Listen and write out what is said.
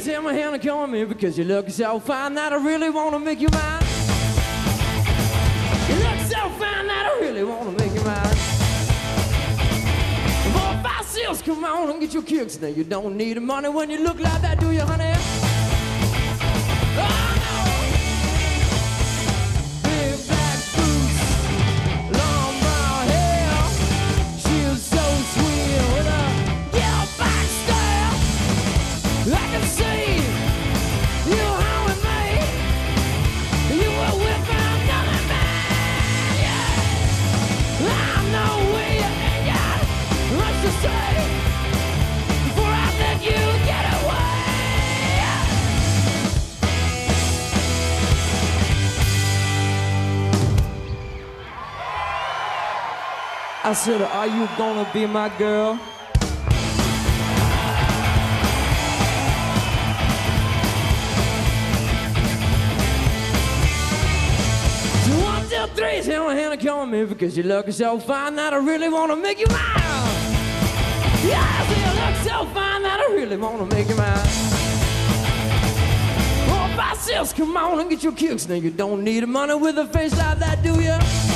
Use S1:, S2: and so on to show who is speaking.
S1: three, take my hand and come on me because you look so fine that I really wanna make you mine. You look so fine that I really wanna make you mine. Four, five, six, come on and get your kicks. Now you don't need the money when you look like that, do you, honey? I said, Are you gonna be my girl? One, two, three, say my hand and on me because you look so fine that I really wanna make you mine. Yeah, I say you look so fine that I really wanna make you mine. Four, five, six, come on and get your kicks. Now you don't need money with a face like that, do you?